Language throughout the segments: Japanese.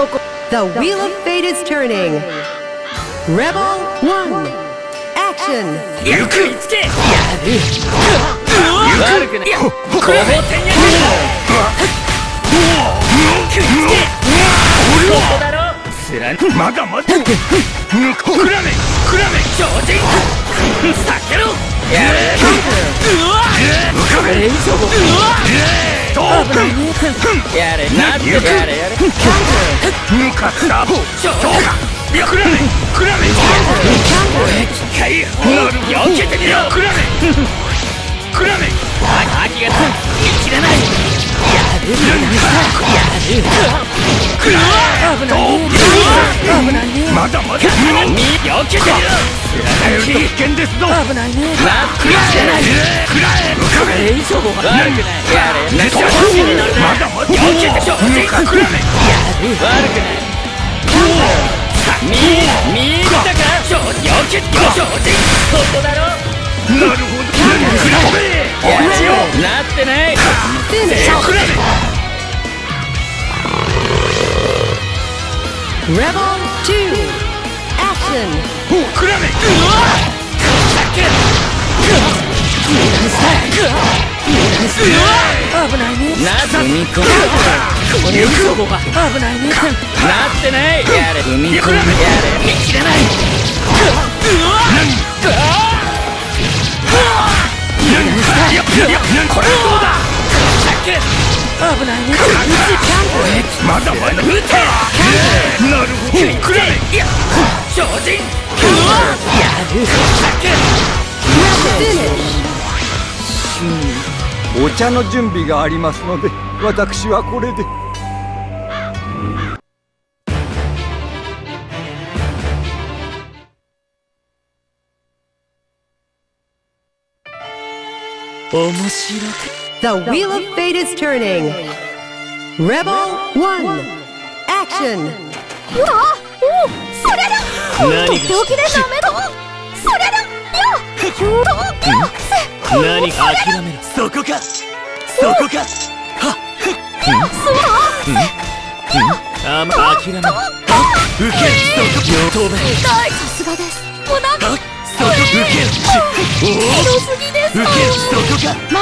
そこ The wheel of fate is turning. Rebel 1. Action. ゆくいつけやる悪くないなんてやれやれ向かったどうかくらめくらめ機械よけてみろくらめくらめ秋が生きれない。やるない。危ない。ねまだまだみよけてみろ頼りと危険ですぞ危ない。ねなくらえくらえ浮かべ以上悪くない。やれ熱を欲しになるまだまだよけてしょくらめやる悪くない。み見たかちょよけてよちょここだろなるほど Rebel 2. Action. くらめうわさっ。け危ないね。な踏み込むこは危ない。ねなってない。やれ踏み込むやれ見切れない。うわ何ややこれどうだ危ないね撃つキャンプまだまだ撃てキャンプなるほどくらいや超人うわやるお茶の準備がありますので私はこれで面白く The wheel of fate is turning. Rebel 1. Action. うわおそれだ何がとっておきでダメだそれだよとよせ何か諦めろそこかそこかはあま諦めろ受けそこ両頭弁痛いさすがですお腹そこ受けるおお広すぎです受けるそこかま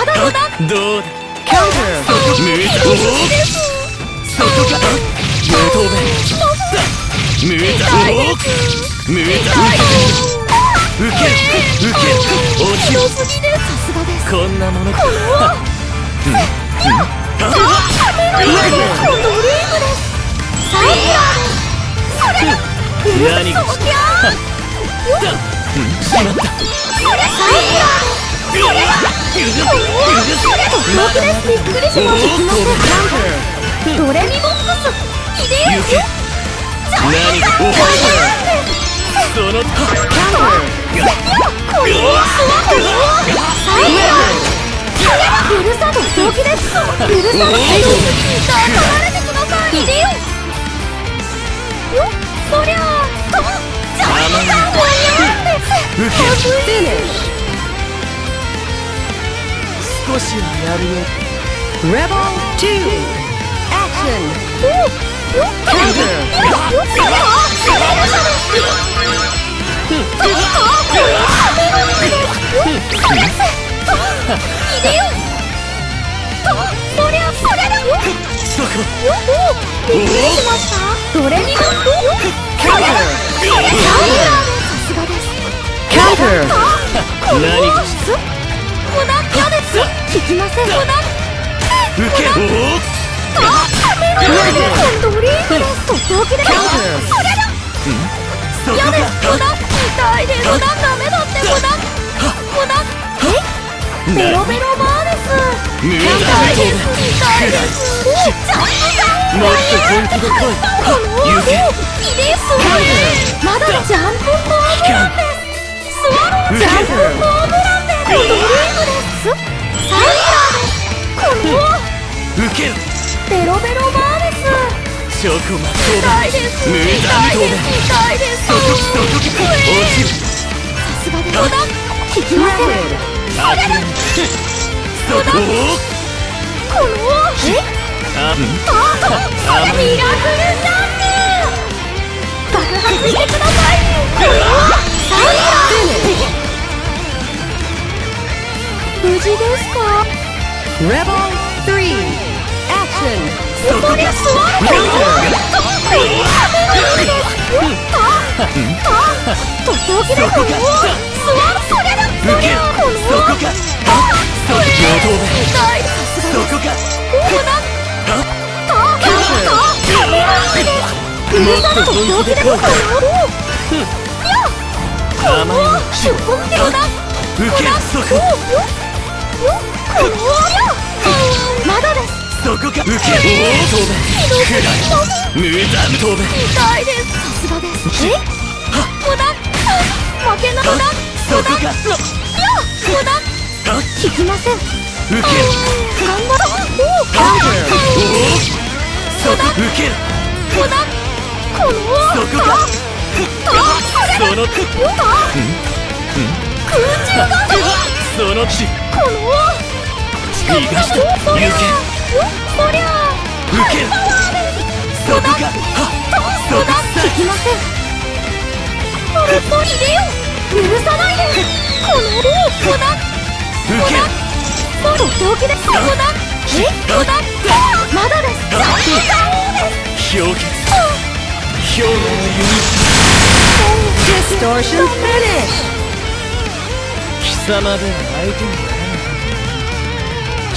だまだどうだ Counter. そこ向いたおおそこか両頭弁向いたおお向いた受け受け落ちるさすがですこんなものかこのあメロンですコンドリームですサイヤそれだ何がそりゃしまったそれサイヤーそれだそれとっておきですびっくりしましたドレミボックスイデオ行け何かおそのこれはスワホサイヤー許さとっておきです許さとっておきだ。離れてくださいイデオよそりゃあとジャイさんはにゃんです Finish. 少しはやるよ Rebel 2. Action. Counter. ドレミ何まだジャンプジャンプホームランでドリームですサイヤーこの受けるベロベロバーですチョコマト痛いです無痛いです痛いですそこそこ落ちるさすがです無駄聞きませんそここのえああミラクルジャンピしてください。これはサイ無事ですか？Rebel 3 Action. ここに座るこれはこれは食べられるたたとっておきですよ座るそそれこのそこかあそれ上等だ。痛いさすがそこかこうなたたた食べられるうるさとっておきですよいやここそこかいや無駄あ聞きません受け頑張ろうおおおおそこのそこのた空中がその地この逃がしたそりゃ行けそりゃ受けパワーでそこかはそこ無駄聞きませんこれと入れよ許さないでこの無駄受けとっておきです無駄え無駄まだです大丈夫です氷結氷の弓 Distortion finish. 貴様で相手に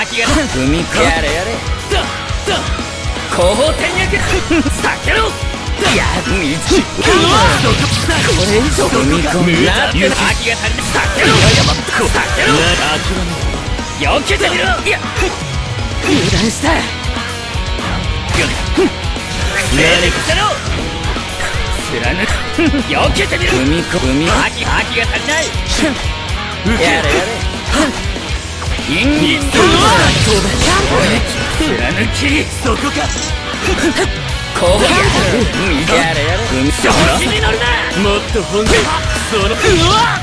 秋が踏み込やれやれ。だだ後方戦略避けろ。や道これ以上踏み込むなって秋が足りて避けろ。避けろ。諦め避けてみろ。いや油断した何かせろ。貫く避けてみろ。踏み込み秋秋が足りないやれやれインギスト貫きそこかこうややれやれ調子に乗るなもっと本気。そのうわ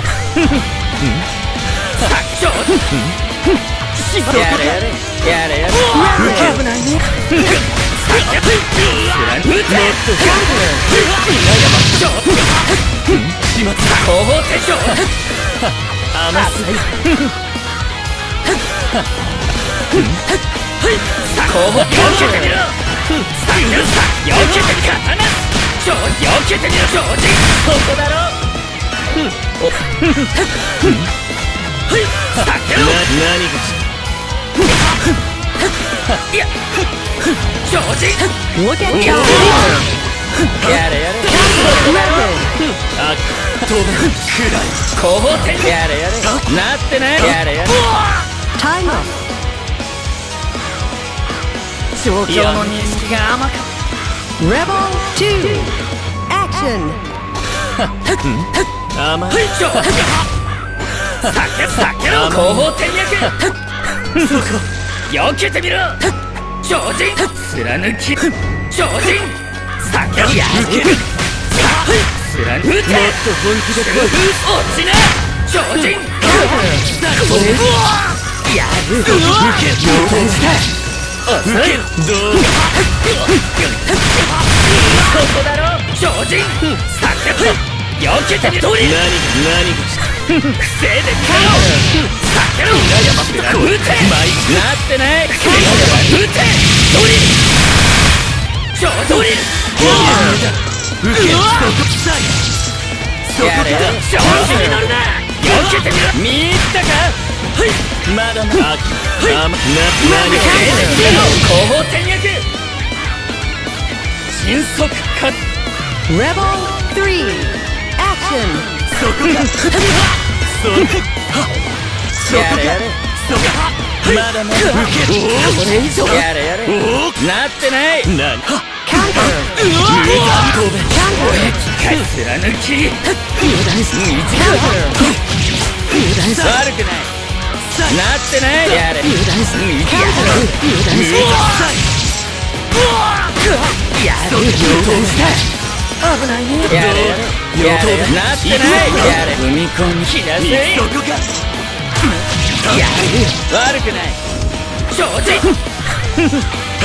作長やれやれやれやれ危ないねもっと始末後方手帳なってないやれ。やれ Time up. 状況の認識が甘かっ Rebel 2 Action. た甘いちょ避け避けろ後方転躍そこ避けてみろ超人貫き超人避けろやる貫くもっと本気で来い落ちな超人これやる受けどうここだろ超人避けてみろ何が何がでみろ避けろ撃てなってない撃てドリル超ドリル受けそこだ調子に乗るな避けてみろ見入ったか？はいまだな秋はいな何が後方転躍迅速か Rebel 3 Action そこかそこそこかそこかまだまだこれ以上やれやれなってないな Counter. 貫き短悪くないなってないやれ。右やれ。やれやれなってないやれ踏み込みひらせやれ悪くない正直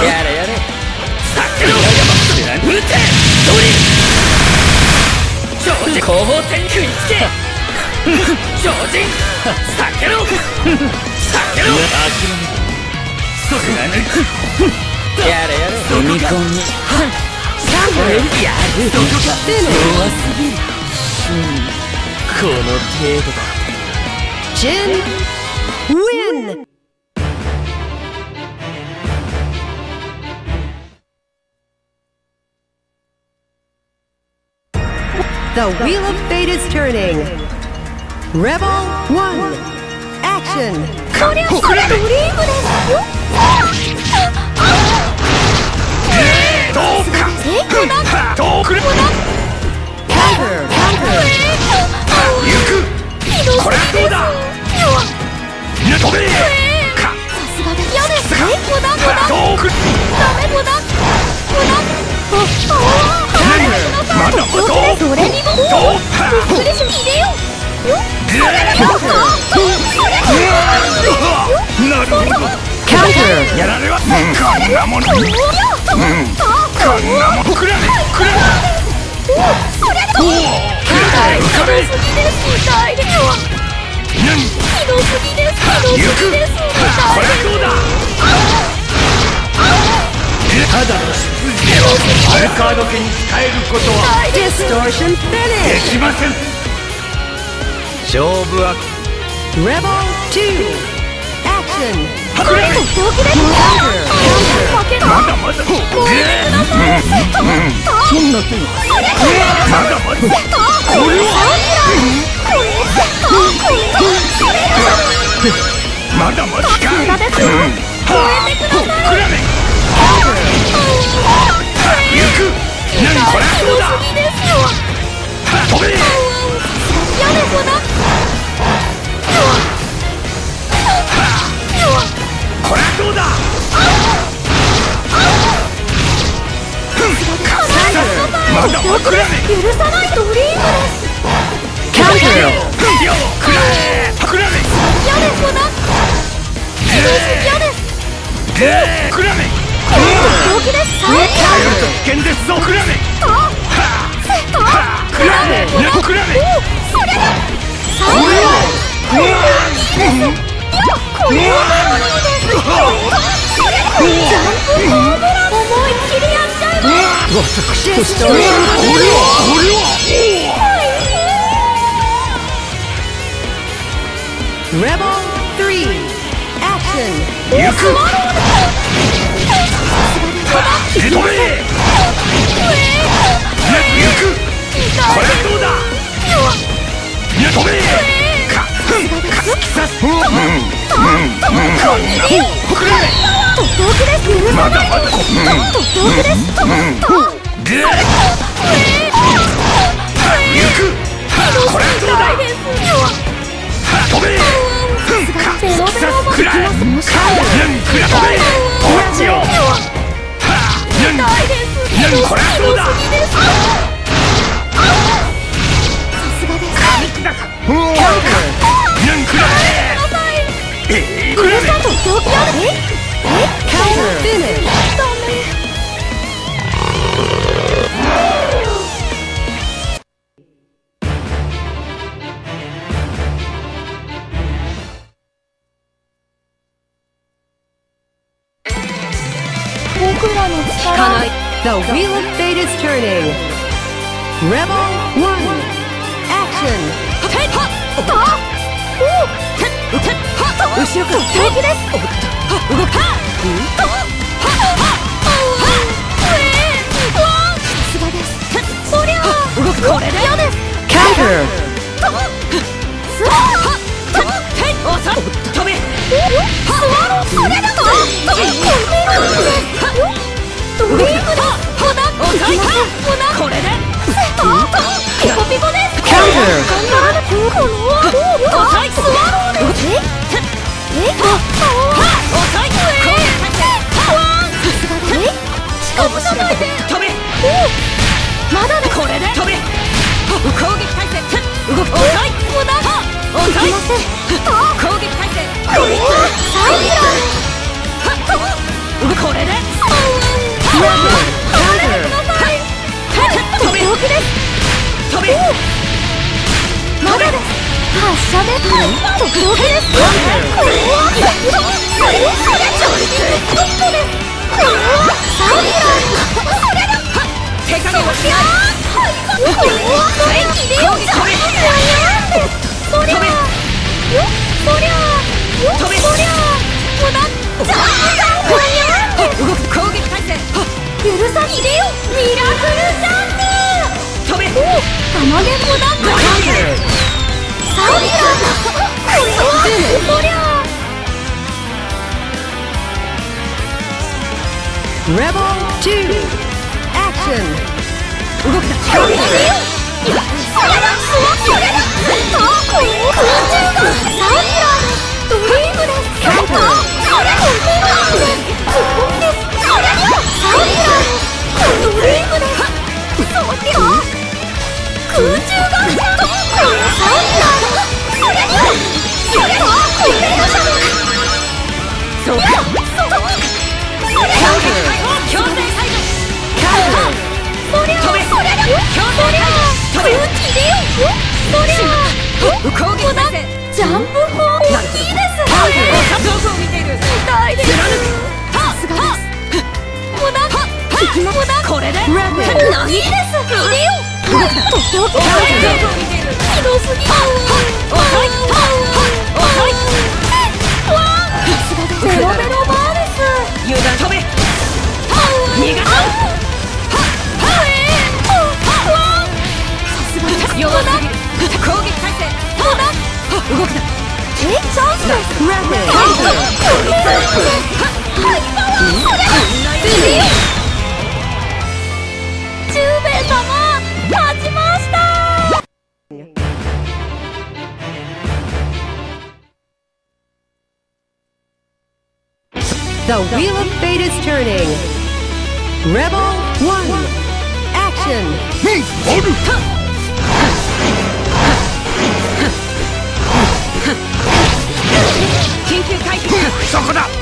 やれやれ避けろ貫撃てドリル正直後方点食いつけ超人避けろ避けろ貫くやれやれ踏み込みやる弱すぎるこの程度だ Jin win. The wheel of fate is turning. Rebel 1. Action. こりゃそれドリームですよ アルカード家に伝えることはで.きません勝負は Rebel 2. Action. とっておきです Counter. 負けまだまだごめんなさいそんな手がまだまだこれはまだまだ超えてください何これひどうだ？飛べ嫌ですなこれどうだまだまだくらめ許さないドリームです Counter. よくらめくらめ嫌ですなひどす嫌ですくらめ険ですぞくらめくらめくらめそれだれこれはですそれジャンプホームラン思いっきりやっちゃいます Distortion これ finish. はこれは 3. これどうだ飛べかさすうんうんくらめとっておきです許さないまだまだことっておきですととぐー行くくらえこれどうだ？さすがです。なんくらええくらめとっておきあるえ Counter finish. ダメ turning. Rebel 1. Action. 後ろから正気これで。ココそりゃラクルジャンプ飛べ玉で無駄だサイラこれはそりゃ Rebel 2. Action. 動くなそれだそれだそれだあこれ空中がサイキラドリードリームですすごいですそれにはサイラドリームですそりゃ空中が飛ぶ。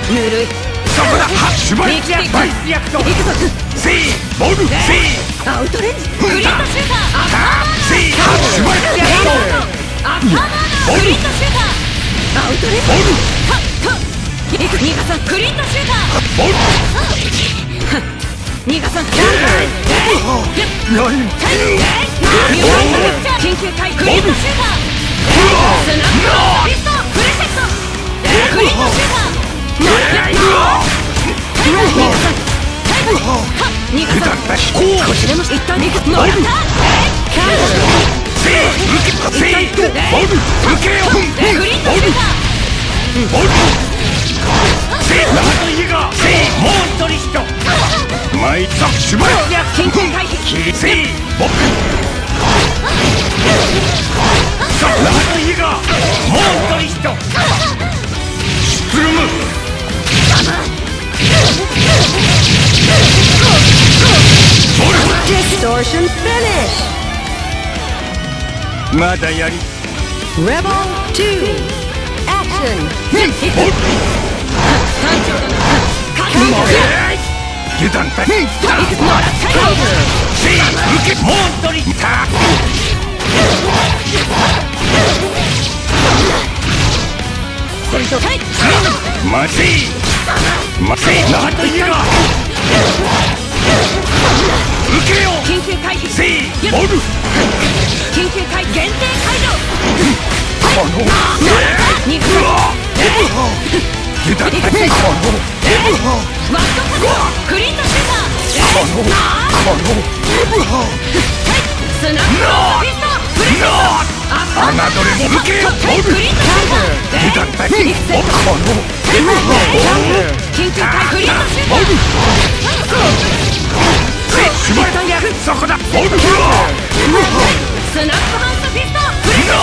ぬるい。そこだ。はしばり。力薬バイスヤクト行くぞボルアウトレンジ。グリッドシューター。アリッドシューターアウトレンジボルさんグリッドシューターボル逃がさん何ミューライトピクチャー緊急回避グリッドシュータースナップピストフルセクトグリッドシューター逃がさ Rebel 2. Action. ボル単調だな覚悟油断だもらったよせいけモントリスタ戦闘はいまずいまずいなどいが受けよ緊急回避せいボル緊急回避限定解除この逃がさ油断だこのワットカット。グリッドシューターこのこのスナップピスト。フルセクトアッパー。マー侮れ受けよボルグリッドシューター油断だこの緊急回避グリッドシュータリトンこトプントプレゼ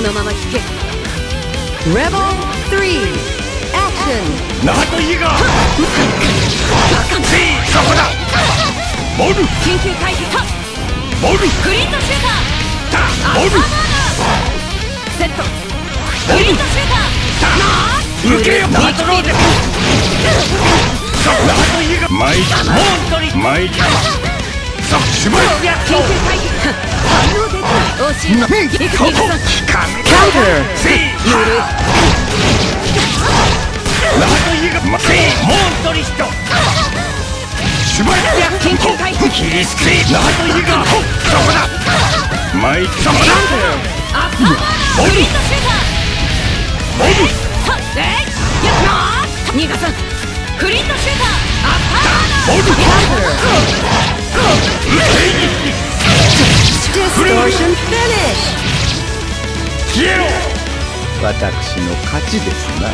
のまま引けレボル3アクションナートイガーそこだボル緊急回避とボルグリーンドシューターボルセットグリーンドシューター受けよパトロールそなんといいがマイモントリマイさんといいがモントリヒトしまい緊急回避キリスクなんといいがそこだマイそこだアッパーバーナーグリッドシューターモルはっえいやなー逃がさんグリッドシューターアッパーナーモル Distortion Finish 消えろ。私の勝ちですな